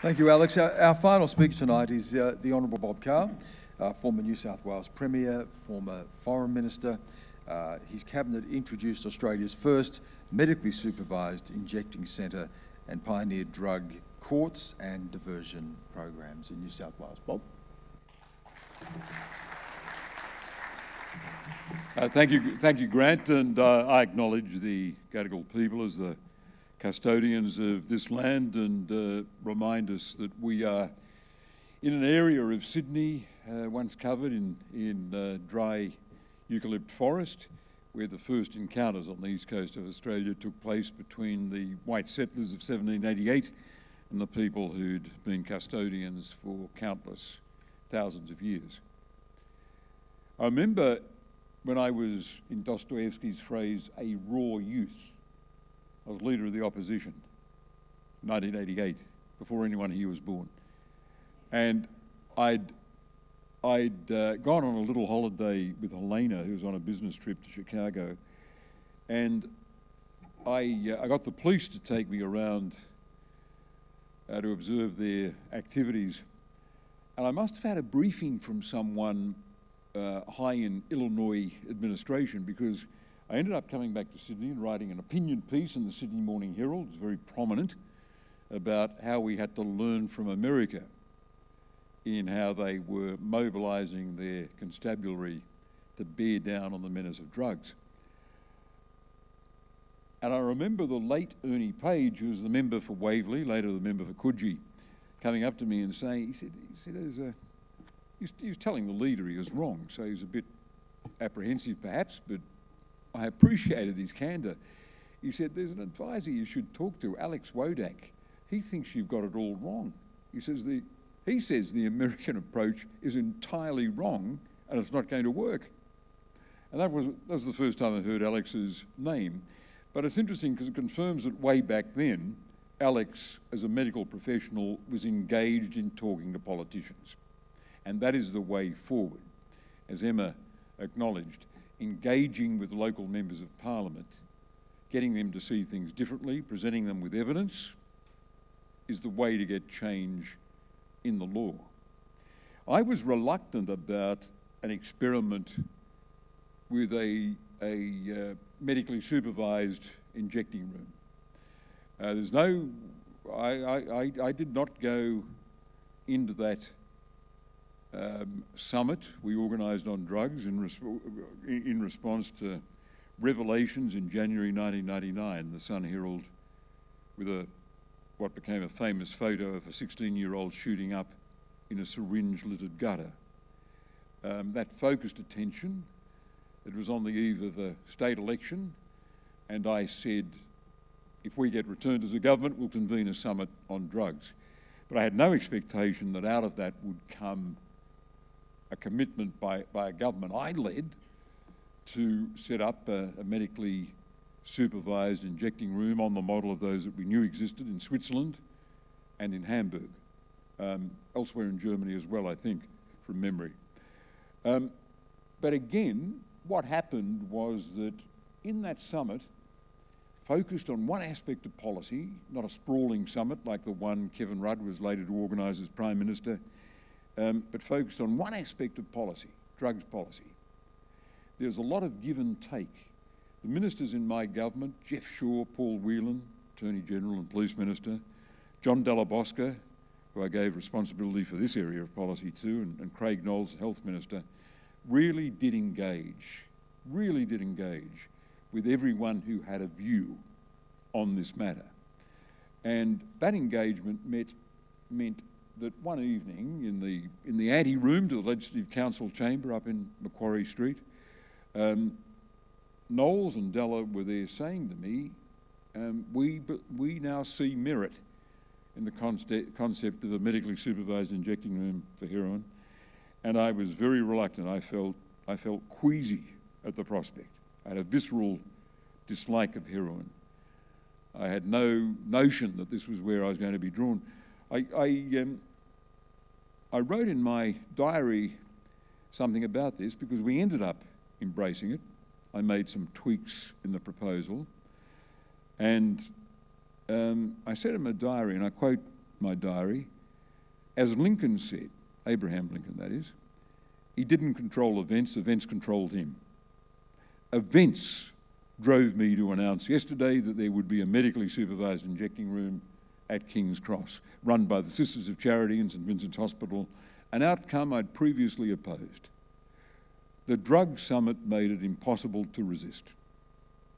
Thank you, Alex. Our, our final speaker tonight is uh, the Honourable Bob Carr, uh, former New South Wales Premier, former Foreign Minister. Uh, his cabinet introduced Australia's first medically supervised injecting centre and pioneered drug courts and diversion programs in New South Wales. Bob? Uh, thank you, thank you, Grant, and uh, I acknowledge the Gadigal people as the custodians of this land and uh, remind us that we are in an area of Sydney uh, once covered in, in uh, dry eucalypt forest, where the first encounters on the east coast of Australia took place between the white settlers of 1788 and the people who'd been custodians for countless thousands of years. I remember when I was, in Dostoevsky's phrase, a raw youth I was leader of the opposition, 1988, before anyone here was born. And I'd, I'd uh, gone on a little holiday with Helena, who was on a business trip to Chicago. And I, uh, I got the police to take me around uh, to observe their activities. And I must have had a briefing from someone uh, high in Illinois administration because I ended up coming back to Sydney and writing an opinion piece in the Sydney Morning Herald, it's very prominent, about how we had to learn from America in how they were mobilising their constabulary to bear down on the menace of drugs. And I remember the late Ernie Page, who was the member for Waverley, later the member for Coogee, coming up to me and saying, he said, he said There's a, he was, he was telling the leader he was wrong, so he was a bit apprehensive perhaps, but I appreciated his candour. He said, There's an advisor you should talk to, Alex Wodak. He thinks you've got it all wrong. He says the, he says the American approach is entirely wrong and it's not going to work. And that was, that was the first time I heard Alex's name. But it's interesting because it confirms that way back then, Alex, as a medical professional, was engaged in talking to politicians. And that is the way forward. As Emma acknowledged, engaging with local members of parliament, getting them to see things differently, presenting them with evidence, is the way to get change in the law. I was reluctant about an experiment with a, a uh, medically supervised injecting room. Uh, there's no, I, I, I did not go into that um, summit we organised on drugs in, in response to revelations in January 1999, the Sun Herald, with a what became a famous photo of a 16-year-old shooting up in a syringe-littered gutter. Um, that focused attention. It was on the eve of a state election, and I said, if we get returned as a government, we'll convene a summit on drugs. But I had no expectation that out of that would come a commitment by, by a government I led to set up a, a medically supervised injecting room on the model of those that we knew existed in Switzerland and in Hamburg, um, elsewhere in Germany as well, I think, from memory. Um, but again, what happened was that in that summit, focused on one aspect of policy, not a sprawling summit like the one Kevin Rudd was later to organise as Prime Minister, um, but focused on one aspect of policy, drugs policy. There's a lot of give and take. The ministers in my government, Jeff Shaw, Paul Whelan, Attorney General and Police Minister, John Della Bosca, who I gave responsibility for this area of policy to, and, and Craig Knowles, Health Minister, really did engage, really did engage with everyone who had a view on this matter. And that engagement met, meant that one evening in the, in the ante room to the Legislative Council chamber up in Macquarie Street, um, Knowles and Della were there saying to me, um, we, we now see merit in the concept, concept of a medically supervised injecting room for heroin. And I was very reluctant. I felt, I felt queasy at the prospect. I had a visceral dislike of heroin. I had no notion that this was where I was going to be drawn. I, I, um, I wrote in my diary something about this because we ended up embracing it. I made some tweaks in the proposal. And um, I said in my diary, and I quote my diary, as Lincoln said, Abraham Lincoln that is, he didn't control events, events controlled him. Events drove me to announce yesterday that there would be a medically supervised injecting room at King's Cross, run by the Sisters of Charity in St Vincent's Hospital, an outcome I'd previously opposed. The drug summit made it impossible to resist.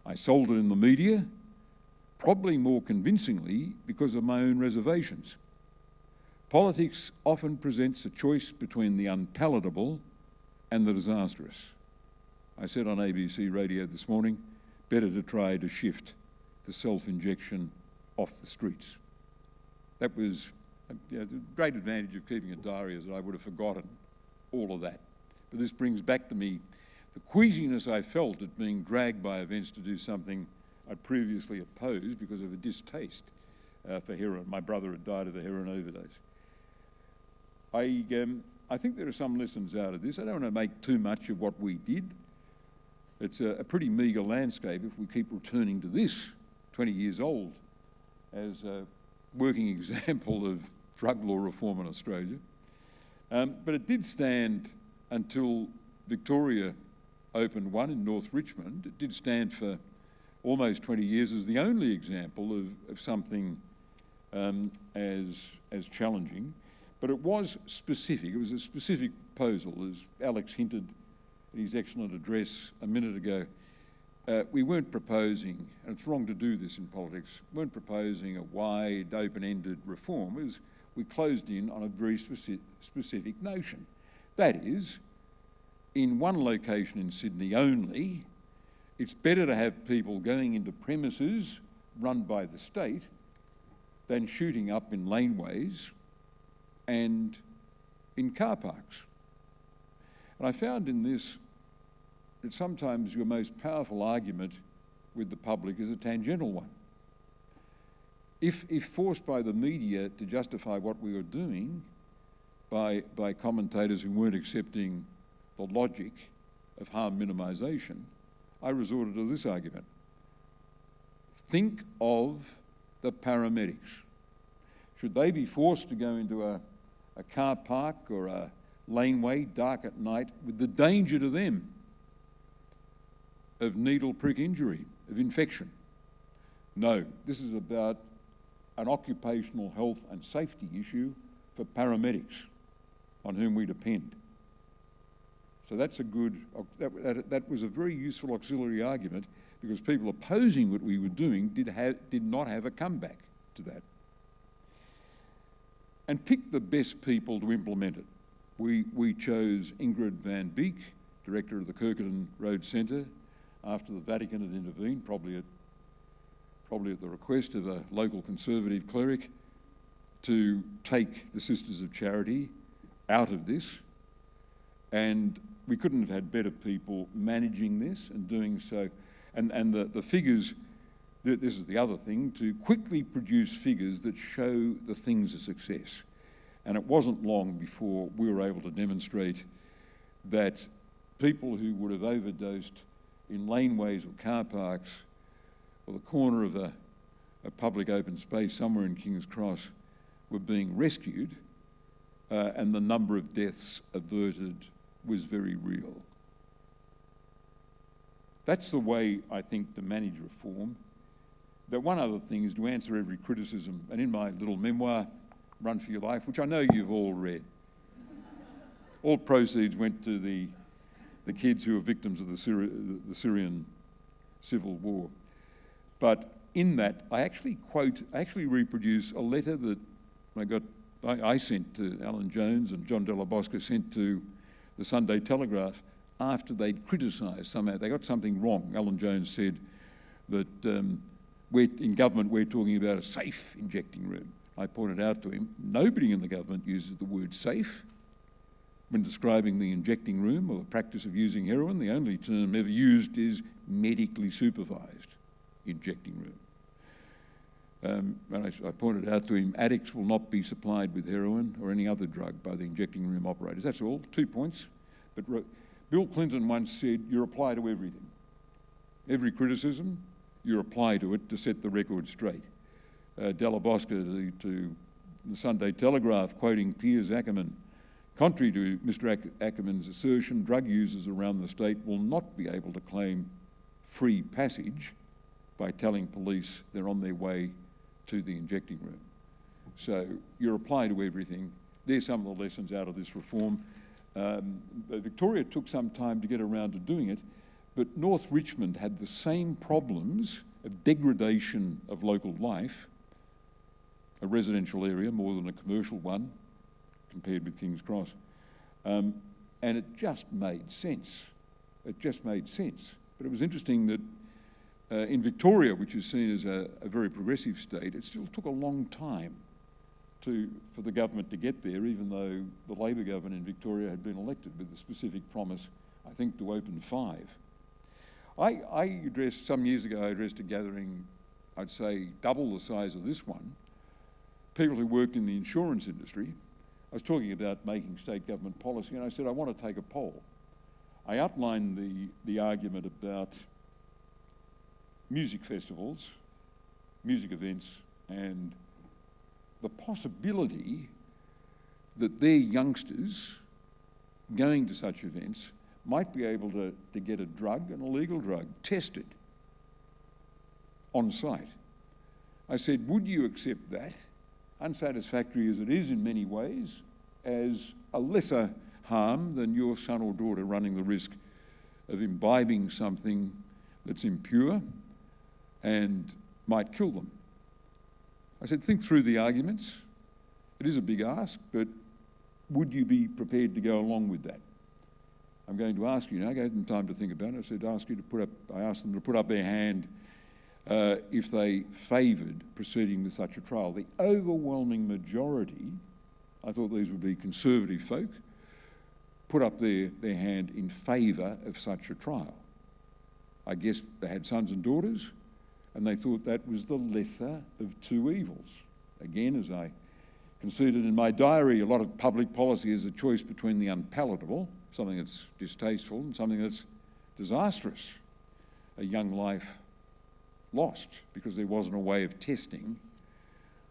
I sold it in the media, probably more convincingly because of my own reservations. Politics often presents a choice between the unpalatable and the disastrous. I said on ABC radio this morning, better to try to shift the self-injection off the streets. That was you know, the great advantage of keeping a diary is that I would have forgotten all of that. But this brings back to me the queasiness I felt at being dragged by events to do something I'd previously opposed because of a distaste uh, for heroin. My brother had died of a heroin overdose. I, um, I think there are some lessons out of this. I don't want to make too much of what we did. It's a, a pretty meagre landscape if we keep returning to this, 20 years old, as a working example of drug law reform in Australia. Um, but it did stand until Victoria opened one in North Richmond. It did stand for almost 20 years as the only example of, of something um, as, as challenging. But it was specific. It was a specific proposal, as Alex hinted in his excellent address a minute ago. Uh, we weren't proposing, and it's wrong to do this in politics, weren't proposing a wide, open-ended reform. Was, we closed in on a very specific, specific notion. That is, in one location in Sydney only, it's better to have people going into premises run by the state than shooting up in laneways and in car parks. And I found in this that sometimes your most powerful argument with the public is a tangential one. If, if forced by the media to justify what we were doing by, by commentators who weren't accepting the logic of harm minimisation, I resorted to this argument. Think of the paramedics. Should they be forced to go into a a car park or a laneway dark at night with the danger to them of needle prick injury, of infection. No, this is about an occupational health and safety issue for paramedics on whom we depend. So that's a good, that, that, that, was a very useful auxiliary argument because people opposing what we were doing did, have, did not have a comeback to that and pick the best people to implement it. We, we chose Ingrid Van Beek, director of the Kirketon Road Centre, after the Vatican had intervened, probably at, probably at the request of a local conservative cleric, to take the Sisters of Charity out of this. And we couldn't have had better people managing this and doing so. And, and the, the figures, this is the other thing, to quickly produce figures that show the things a success. And it wasn't long before we were able to demonstrate that people who would have overdosed in laneways or car parks or the corner of a, a public open space somewhere in King's Cross were being rescued uh, and the number of deaths averted was very real. That's the way I think to manage reform. But one other thing is to answer every criticism, and in my little memoir, Run for Your Life, which I know you've all read. All proceeds went to the, the kids who are victims of the, Syri- the Syrian civil war. But in that, I actually quote, I actually reproduce a letter that I got, I, I sent to Alan Jones and John Della Bosca sent to the Sunday Telegraph after they'd criticised somehow. They got something wrong. Alan Jones said that um, in government we're talking about a safe injecting room. I pointed out to him, nobody in the government uses the word safe when describing the injecting room or the practice of using heroin. The only term ever used is medically supervised injecting room. Um, and I, I, pointed out to him, addicts will not be supplied with heroin or any other drug by the injecting room operators. That's all, two points. But Bill Clinton once said, you reply to everything. Every criticism, you reply to it to set the record straight uh, Della Bosca to, to the Sunday Telegraph, quoting Piers Akerman. Contrary to Mr. Akerman's assertion, drug users around the state will not be able to claim free passage by telling police they're on their way to the injecting room. So you reply to everything. There's some of the lessons out of this reform. Um, Victoria took some time to get around to doing it, but North Richmond had the same problems of degradation of local life, a residential area more than a commercial one, compared with King's Cross. Um, and it just made sense. It just made sense. But it was interesting that uh, in Victoria, which is seen as a, a, very progressive state, it still took a long time to, for the government to get there, even though the Labor government in Victoria had been elected with the specific promise, I think, to open five. I, I addressed, some years ago, I addressed a gathering, I'd say double the size of this one, people who worked in the insurance industry. I was talking about making state government policy, and I said, I want to take a poll. I outlined the, the argument about music festivals, music events, and the possibility that their youngsters going to such events might be able to, to get a drug, an illegal drug, tested on site. I said, Would you accept that, unsatisfactory as it is in many ways, as a lesser harm than your son or daughter running the risk of imbibing something that's impure and might kill them? I said, Think through the arguments. It is a big ask, but would you be prepared to go along with that? I'm going to ask you now. I gave them time to think about it. I said, ask you to put up, I asked them to put up their hand uh, if they favoured proceeding with such a trial. The overwhelming majority, I thought these would be conservative folk, put up their, their hand in favour of such a trial. I guess they had sons and daughters, and they thought that was the lesser of two evils. Again, as I conceded in my diary, a lot of public policy is a choice between the unpalatable something that's distasteful and something that's disastrous. A young life lost because there wasn't a way of testing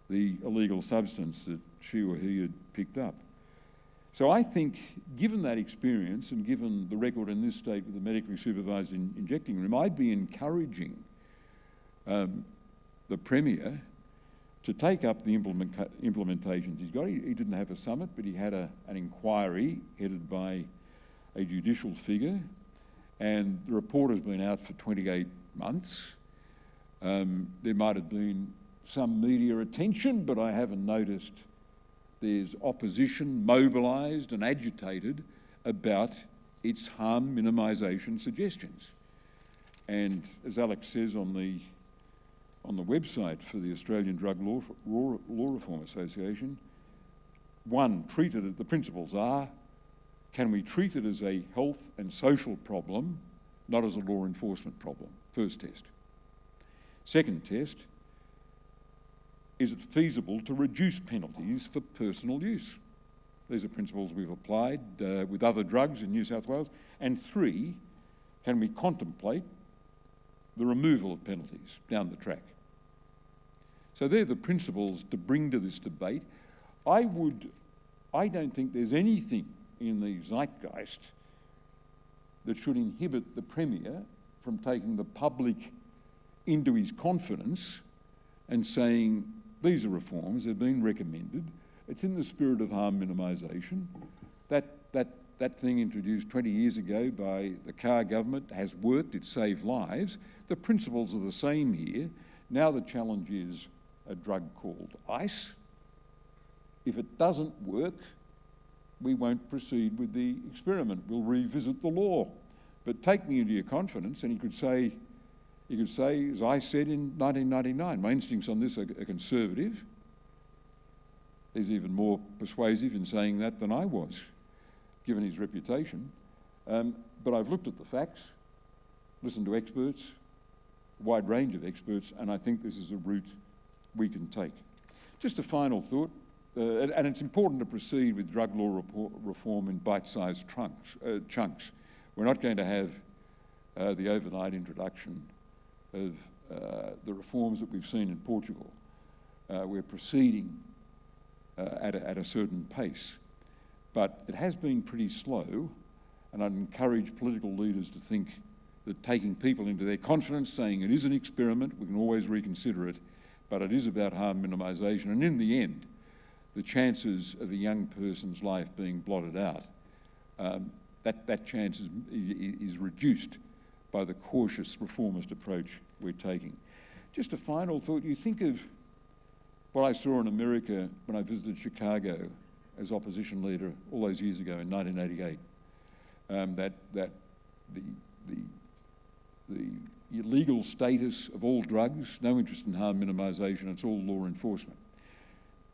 the illegal substance that she or he had picked up. So I think, given that experience and given the record in this state with the medically supervised in injecting room, I'd be encouraging um, the Premier to take up the implement implementations he's got. He, he, didn't have a summit, but he had a, an inquiry headed by a judicial figure, and the report has been out for 28 months. Um, there might have been some media attention, but I haven't noticed there's opposition mobilised and agitated about its harm minimisation suggestions. And as Alex says on the on the website for the Australian Drug Law, Law, Law Reform Association, one, treated the principles are can we treat it as a health and social problem, not as a law enforcement problem? First test. Second test is it feasible to reduce penalties for personal use? These are principles we've applied uh, with other drugs in New South Wales. And three, can we contemplate the removal of penalties down the track? So they're the principles to bring to this debate. I would, I don't think there's anything in the zeitgeist that should inhibit the Premier from taking the public into his confidence and saying, these are reforms, they've been recommended, it's in the spirit of harm minimisation. That, that, that thing introduced 20 years ago by the Carr government has worked, it saved lives. The principles are the same here. Now the challenge is a drug called ICE. If it doesn't work, we won't proceed with the experiment. We'll revisit the law. But take me into your confidence, and he could say, he could say, as I said in 1999, my instincts on this are, conservative. He's even more persuasive in saying that than I was, given his reputation. Um, but I've looked at the facts, listened to experts, a wide range of experts, and I think this is a route we can take. Just a final thought. Uh, and, it's important to proceed with drug law reform in bite-sized uh, chunks. We're not going to have uh, the overnight introduction of uh, the reforms that we've seen in Portugal. Uh, we're proceeding uh, at, a, at a certain pace. But it has been pretty slow, and I'd encourage political leaders to think that taking people into their confidence, saying it is an experiment, we can always reconsider it, but it is about harm minimisation. And in the end, the chances of a young person's life being blotted out, um, that, that chance is, is reduced by the cautious reformist approach we're taking. Just a final thought, you think of what I saw in America when I visited Chicago as opposition leader all those years ago in 1988, um, that, that the, the, the illegal status of all drugs, no interest in harm minimisation, it's all law enforcement.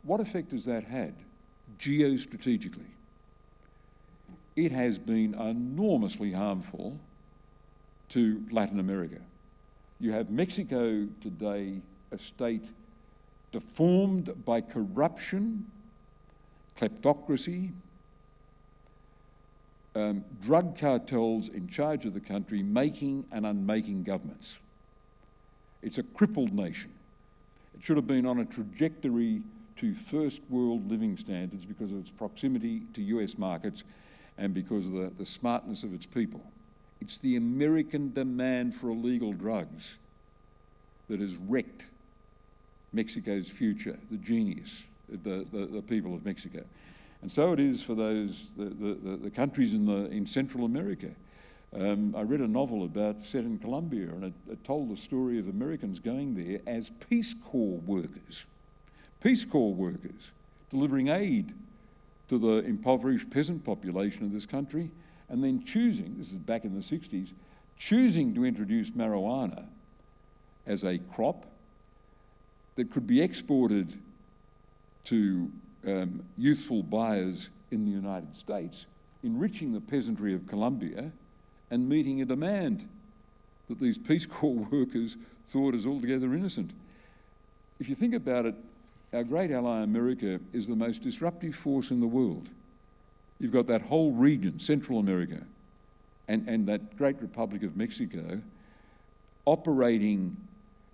What effect has that had geostrategically? It has been enormously harmful to Latin America. You have Mexico today, a state deformed by corruption, kleptocracy, um, drug cartels in charge of the country making and unmaking governments. It's a crippled nation. It should have been on a trajectory to first world living standards because of its proximity to US markets and because of the, the smartness of its people. It's the American demand for illegal drugs that has wrecked Mexico's future, the genius, the, the, the people of Mexico. And so it is for those, the, the, the countries in, the, in Central America. Um, I read a novel about set in Colombia, and it, it told the story of Americans going there as Peace Corps workers. Peace Corps workers delivering aid to the impoverished peasant population of this country, and then choosing, this is back in the 60s, choosing to introduce marijuana as a crop that could be exported to um, youthful buyers in the United States, enriching the peasantry of Colombia and meeting a demand that these Peace Corps workers thought is altogether innocent. If you think about it, our great ally America is the most disruptive force in the world. You've got that whole region, Central America, and, and that great Republic of Mexico, operating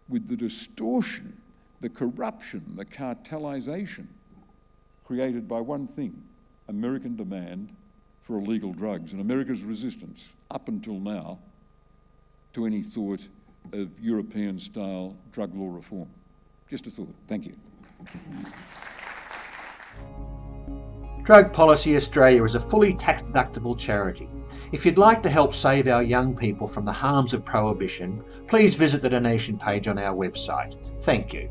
with the distortion, the corruption, the cartelization created by one thing American demand for illegal drugs and America's resistance up until now to any thought of European style drug law reform. Just a thought. Thank you. Drug Policy Australia is a fully tax deductible charity. If you'd like to help save our young people from the harms of prohibition, please visit the donation page on our website. Thank you.